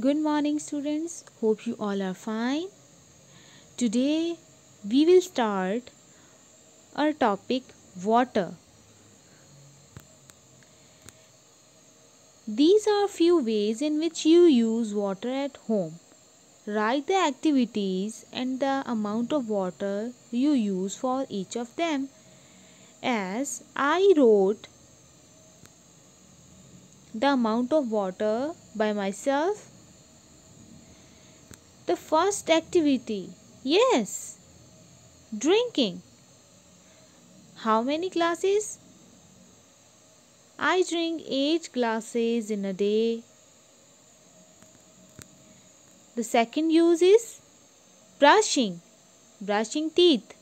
Good morning, students. Hope you all are fine. Today we will start our topic water. These are few ways in which you use water at home. Write the activities and the amount of water you use for each of them. As I wrote the amount of water by myself. The first activity, yes, drinking. How many glasses? I drink 8 glasses in a day. The second use is brushing, brushing teeth.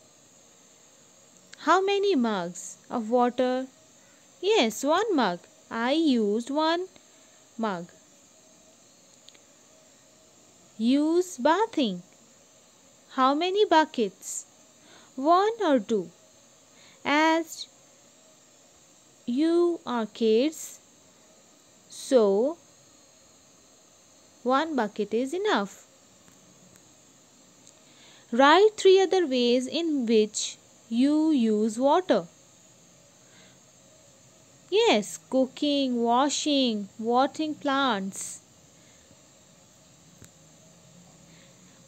How many mugs of water? Yes, one mug. I used one mug. Use bathing. How many buckets? One or two. As you are kids, so one bucket is enough. Write three other ways in which you use water. Yes, cooking, washing, watering plants.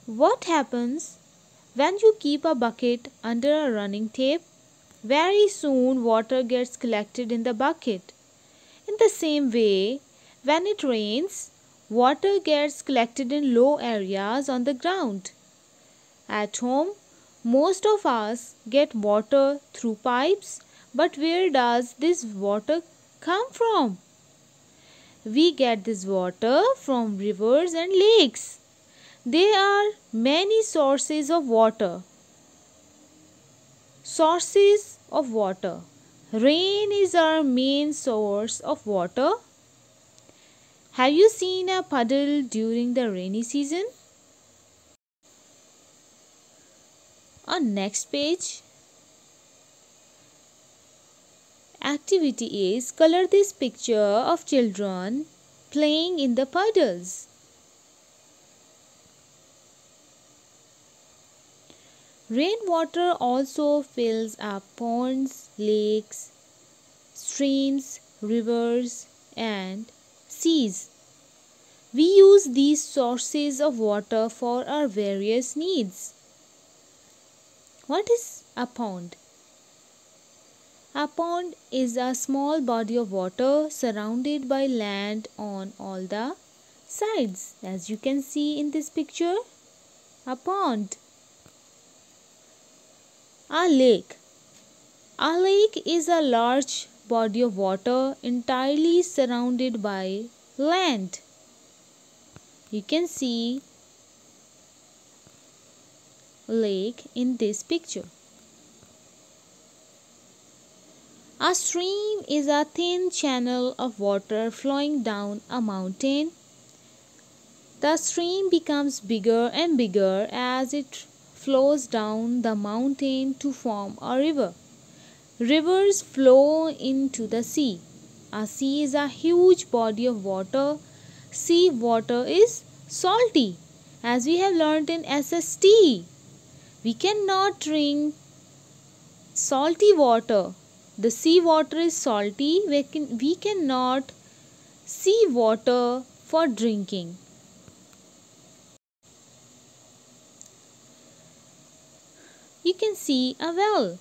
What happens when you keep a bucket under a running tap? Very soon water gets collected in the bucket. In the same way, when it rains, water gets collected in low areas on the ground. At home, most of us get water through pipes but where does this water come from? We get this water from rivers and lakes. There are many sources of water. Sources of water. Rain is our main source of water. Have you seen a puddle during the rainy season? On next page, activity is color this picture of children playing in the puddles. Rainwater also fills up ponds, lakes, streams, rivers, and seas. We use these sources of water for our various needs. What is a pond? A pond is a small body of water surrounded by land on all the sides. As you can see in this picture, a pond. A lake. A lake is a large body of water entirely surrounded by land. You can see lake in this picture. A stream is a thin channel of water flowing down a mountain. The stream becomes bigger and bigger as it flows down the mountain to form a river. Rivers flow into the sea. A sea is a huge body of water. Sea water is salty as we have learned in SST. We cannot drink salty water the sea water is salty we, can, we cannot sea water for drinking you can see a well.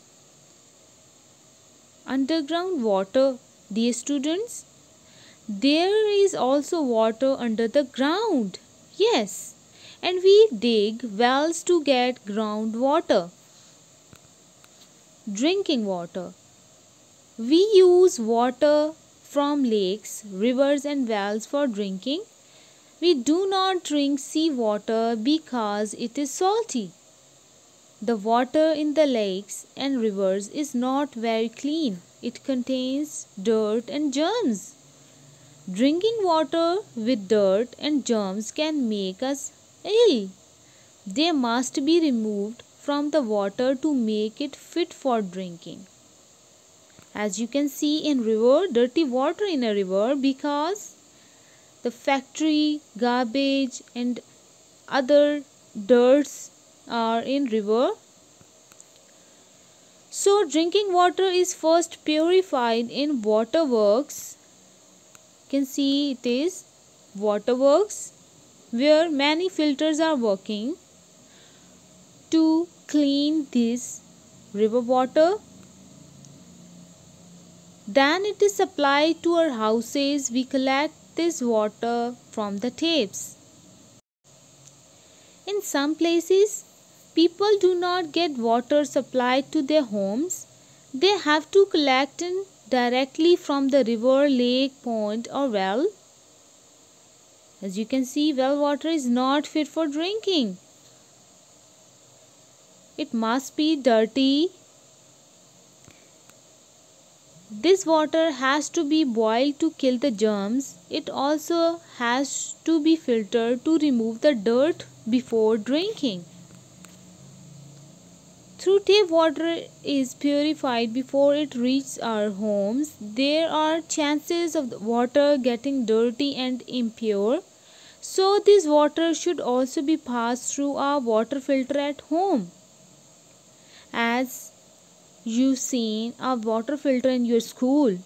Underground water dear students. There is also water under the ground. Yes. And we dig wells to get groundwater drinking water. We use water from lakes, rivers and wells for drinking. We do not drink sea water because it is salty. The water in the lakes and rivers is not very clean. It contains dirt and germs. Drinking water with dirt and germs can make us ill. They must be removed from the water to make it fit for drinking as you can see in river dirty water in a river because the factory garbage and other dirts are in river. So drinking water is first purified in waterworks. You can see it is waterworks where many filters are working to clean this river water. Then it is supplied to our houses. We collect this water from the taps. In some places, people do not get water supplied to their homes. They have to collect it directly from the river, lake, pond or well. As you can see, well water is not fit for drinking. It must be dirty this water has to be boiled to kill the germs. It also has to be filtered to remove the dirt before drinking. Through tap water is purified before it reaches our homes. There are chances of the water getting dirty and impure. So this water should also be passed through a water filter at home. As you seen a water filter in your school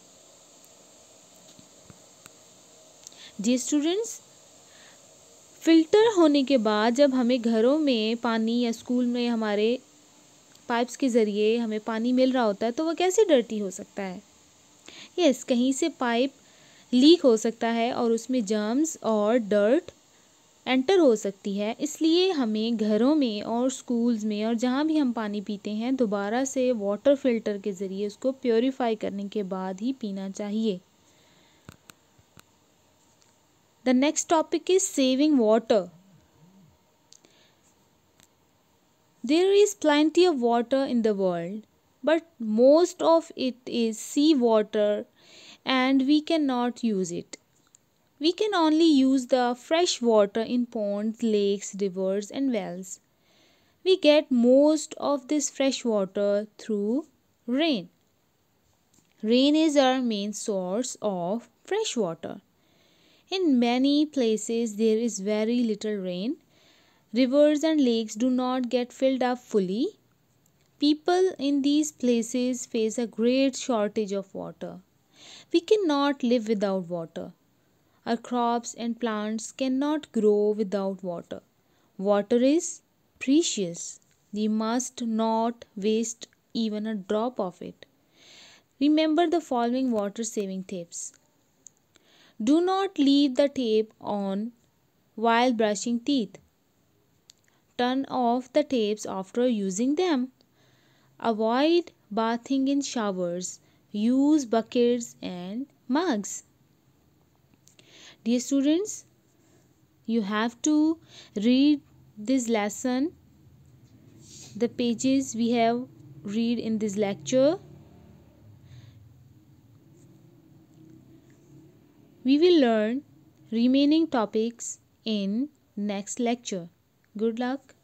जी students filter होने के बाद जब हमें घरों में पानी या स्कूल में हमारे पाइप्स के ज़रिए हमें पानी मिल रहा होता है तो वह कैसे डर्टी हो सकता है? यस कहीं से पाइप लीक हो सकता है और उसमें जर्म्स और डर्ट एंटर हो सकती है। इसलिए हमें घरों में और स्कूल्स में और जहाँ भी हम पानी पीते हैं, दोबारा से वाटर फ़िल्टर के ज़रिए उसको प्योरीफाई करने के बाद ही पीना चाहिए। The next topic is saving water There is plenty of water in the world, but most of it is sea water and we cannot use it. We can only use the fresh water in ponds, lakes, rivers, and wells. We get most of this fresh water through rain. Rain is our main source of fresh water. In many places, there is very little rain Rivers and lakes do not get filled up fully. People in these places face a great shortage of water. We cannot live without water. Our crops and plants cannot grow without water. Water is precious. We must not waste even a drop of it. Remember the following water saving tips. Do not leave the tap on while brushing teeth. Turn off the tapes after using them. Avoid bathing in showers. Use buckets and mugs. Dear students, you have to read this lesson, the pages we have read in this lecture. We will learn remaining topics in next lecture. Good luck.